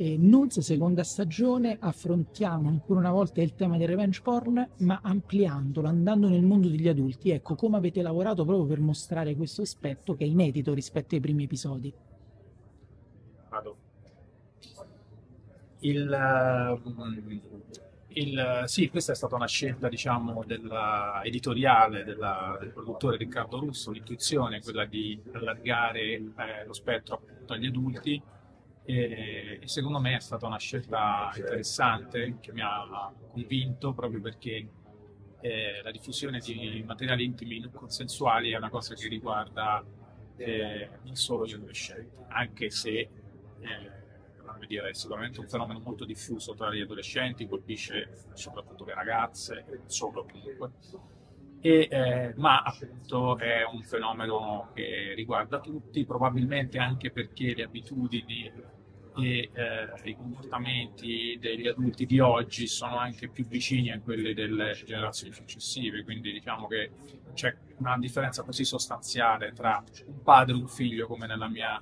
E Nudes, seconda stagione, affrontiamo ancora una volta il tema del revenge porn, ma ampliandolo, andando nel mondo degli adulti. Ecco, come avete lavorato proprio per mostrare questo aspetto che è inedito rispetto ai primi episodi? Vado. Il, ehm, il, sì, questa è stata una scelta, diciamo, della editoriale della, del produttore Riccardo Russo, l'intuizione, quella di allargare eh, lo spettro appunto agli adulti e, e, secondo me è stata una scelta interessante che mi ha convinto proprio perché eh, la diffusione di materiali intimi non consensuali è una cosa che riguarda eh, non solo gli adolescenti, anche se eh, dire, è sicuramente un fenomeno molto diffuso tra gli adolescenti, colpisce soprattutto le ragazze, solo comunque. E, eh, ma appunto è un fenomeno che riguarda tutti, probabilmente anche perché le abitudini e eh, i comportamenti degli adulti di oggi sono anche più vicini a quelli delle generazioni successive, quindi diciamo che c'è una differenza così sostanziale tra un padre e un figlio come nella mia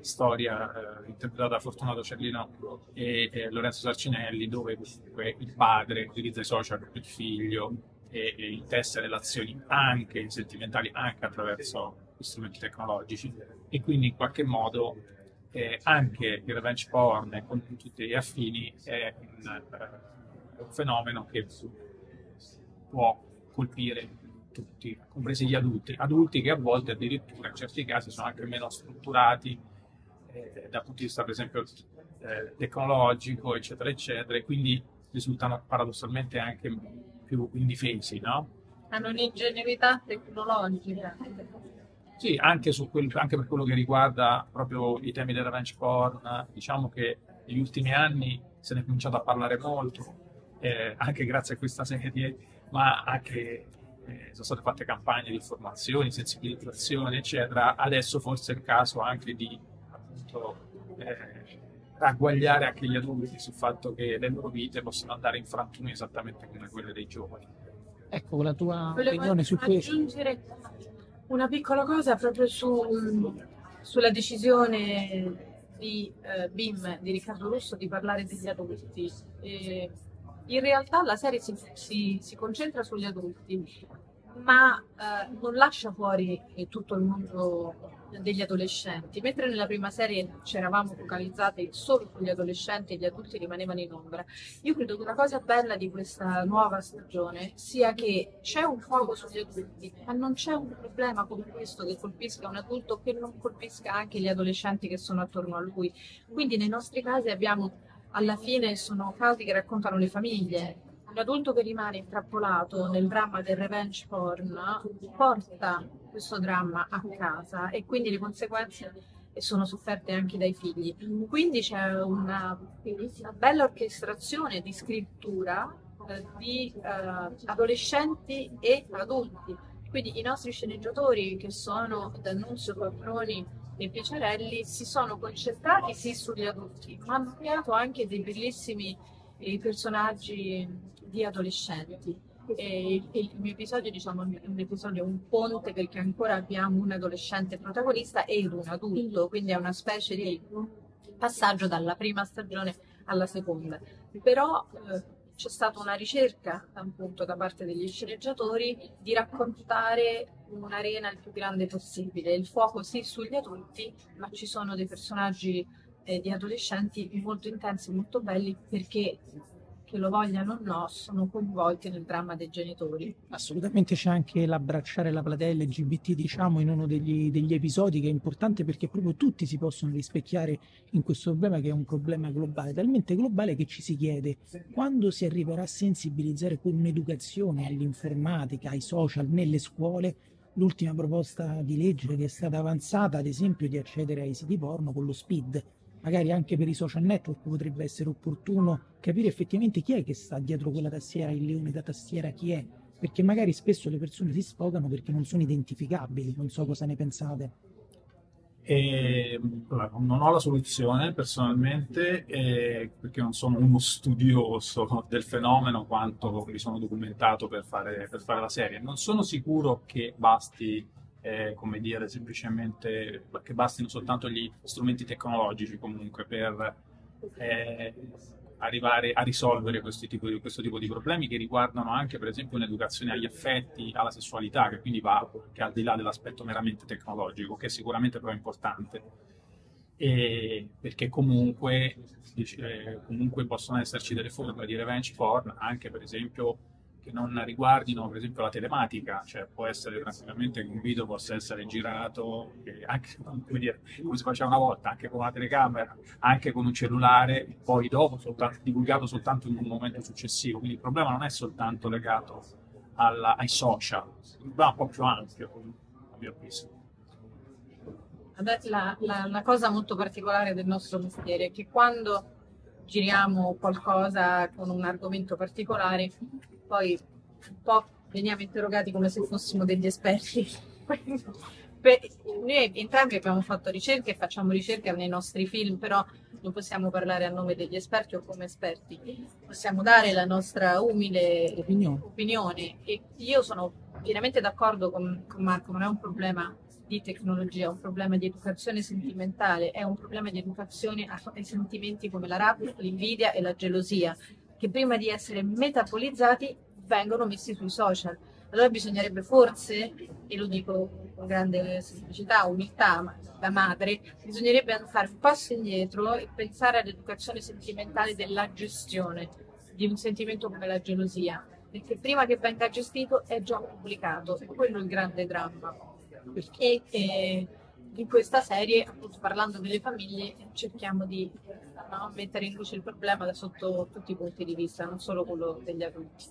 storia eh, interpretata da Fortunato Cellino e, e Lorenzo Sarcinelli, dove comunque il padre utilizza i social per il figlio e, e intessa relazioni anche sentimentali anche attraverso strumenti tecnologici. E quindi in qualche modo eh, anche il revenge porn con tutti gli affini è un, uh, un fenomeno che può colpire tutti, compresi gli adulti, adulti che a volte addirittura in certi casi sono anche meno strutturati eh, dal punto di vista per esempio eh, tecnologico, eccetera, eccetera, e quindi risultano paradossalmente anche più indifesi, no? Hanno un'ingenuità tecnologica. Sì, anche, quel, anche, per quello che riguarda proprio i temi del revenge porn, diciamo che negli ultimi anni se ne è cominciato a parlare molto, eh, anche grazie a questa serie, ma anche eh, sono state fatte campagne di informazione, sensibilizzazione, eccetera. Adesso forse è il caso anche di appunto, eh, ragguagliare anche gli adulti sul fatto che le loro vite possono andare in frantumi esattamente come quelle dei giovani. Ecco la tua Volevo opinione su questo. aggiungere una piccola cosa proprio su, sulla decisione di eh, BIM, di Riccardo Russo, di parlare degli adulti. E in realtà la serie si, si, si concentra sugli adulti, ma eh, non lascia fuori tutto il mondo degli adolescenti, mentre nella prima serie ci eravamo focalizzati solo sugli adolescenti e gli adulti rimanevano in ombra. Io credo che una cosa bella di questa nuova stagione sia che c'è un fuoco sugli adulti, ma non c'è un problema come questo che colpisca un adulto che non colpisca anche gli adolescenti che sono attorno a lui. Quindi nei nostri casi abbiamo alla fine sono casi che raccontano le famiglie, un adulto che rimane intrappolato nel dramma del revenge porn porta questo dramma a casa e quindi le conseguenze sono sofferte anche dai figli. Quindi c'è una, bella orchestrazione di scrittura eh, di eh, adolescenti e adulti. Quindi i nostri sceneggiatori, che sono D'Annunzio Paproni e Piacerelli, si sono concentrati sì sugli adulti, ma hanno creato anche dei bellissimi eh, personaggi di adolescenti. E il, il mio episodio diciamo, è un episodio, un ponte perché ancora abbiamo un adolescente protagonista ed un adulto, quindi è una specie di passaggio dalla prima stagione alla seconda. Però eh, c'è stata una ricerca appunto da parte degli sceneggiatori di raccontare un'arena il più grande possibile. Il fuoco sì sugli adulti, ma ci sono dei personaggi eh, di adolescenti molto intensi, molto belli perché che lo vogliano o no, sono coinvolti nel dramma dei genitori. Assolutamente c'è anche l'abbracciare la platea LGBT, diciamo, in uno degli, degli, episodi che è importante perché proprio tutti si possono rispecchiare in questo problema che è un problema globale, talmente globale che ci si chiede quando si arriverà a sensibilizzare con un'educazione all'informatica, ai social, nelle scuole, l'ultima proposta di legge che è stata avanzata, ad esempio, di accedere ai siti porno con lo SPID magari anche per i social network potrebbe essere opportuno capire effettivamente chi è che sta dietro quella tastiera, il leone da tastiera chi è, perché magari spesso le persone si sfogano perché non sono identificabili, non so cosa ne pensate. E, non ho la soluzione personalmente eh, perché non sono uno studioso del fenomeno quanto mi sono documentato per fare, per fare la serie. Non sono sicuro che basti eh, come dire, semplicemente che bastino soltanto gli strumenti tecnologici comunque per eh, arrivare a risolvere questo tipo, di, questo tipo, di, problemi che riguardano anche per esempio un'educazione agli affetti, alla sessualità, che quindi va che al di là dell'aspetto meramente tecnologico, che è sicuramente però importante. E perché comunque, eh, comunque possono esserci delle forme di revenge porn, anche per esempio che non riguardino per esempio la telematica, cioè può essere tranquillamente che un video possa essere girato anche come, dire, come si faceva una volta, anche con una telecamera, anche con un cellulare, poi dopo soltanto, divulgato soltanto in un momento successivo. Quindi il problema non è soltanto legato alla, ai social, è un po' più ampio, abbiamo visto. La, la, la cosa molto particolare del nostro mestiere è che quando giriamo qualcosa con un argomento particolare, poi un po' veniamo interrogati come se fossimo degli esperti. noi entrambi abbiamo fatto ricerche e facciamo ricerche nei nostri film, però non possiamo parlare a nome degli esperti o come esperti, possiamo dare la nostra umile opinione. opinione. E io sono pienamente d'accordo con, con Marco, non è un problema di tecnologia, è un problema di educazione sentimentale, è un problema di educazione ai sentimenti come la rabbia, l'invidia e la gelosia, che prima di essere metabolizzati vengono messi sui social. Allora bisognerebbe forse, e lo dico con grande semplicità, umiltà, ma da madre, bisognerebbe fare un passo indietro e pensare all'educazione sentimentale della gestione di un sentimento come la gelosia, perché prima che venga gestito è già pubblicato, e quello è il grande dramma. E, e in questa serie, appunto parlando delle famiglie, cerchiamo di no, mettere in luce il problema da sotto tutti i punti di vista, non solo quello degli adulti.